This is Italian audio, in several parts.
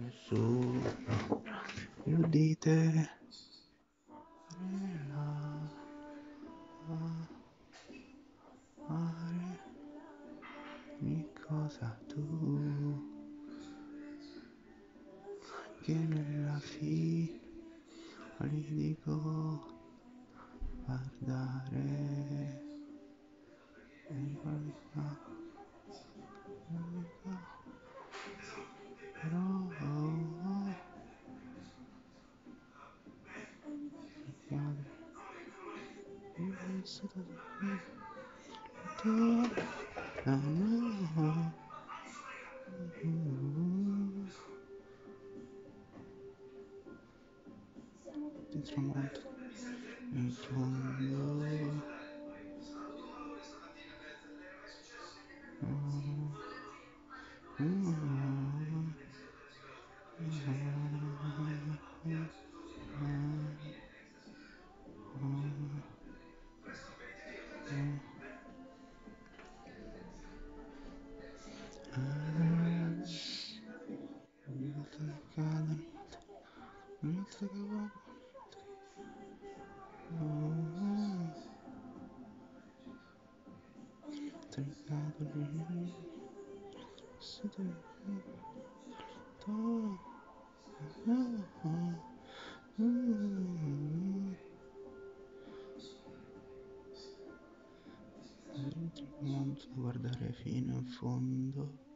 Nessuno. Più di te. Fare ogni cosa tu. Che nella fine dico guardare. E guarda io penso tu no no guardare fino in fondo.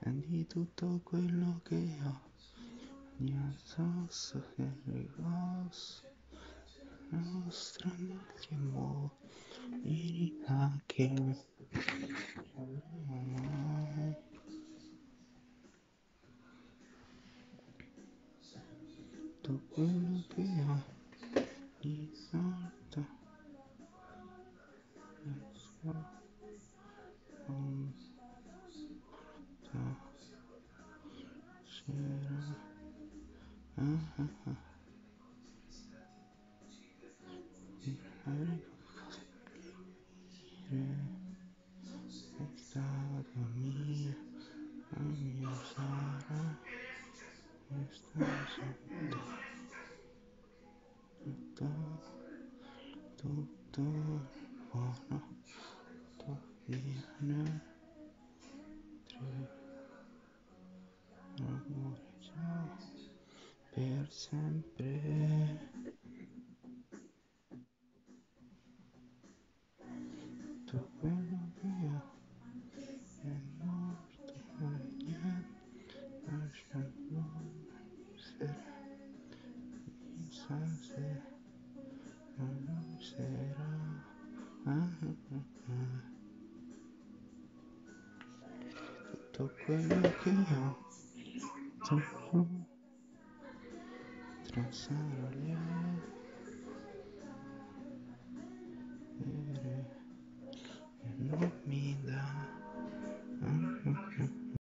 E di tutto quello che ho, ogni addosso che ricosso, nostra che muore, che tutto quello che ho, fare qualcosa, è stata mia, la mia sarà, è stata tutto, tutto buono, tutto viene, tre, amore, ciao, per sempre. Tutto quello ho è morto, è niente, lascialo essere, chissà se non sarà. Ah, ah, ah. Tutto quello che ho, tra sarà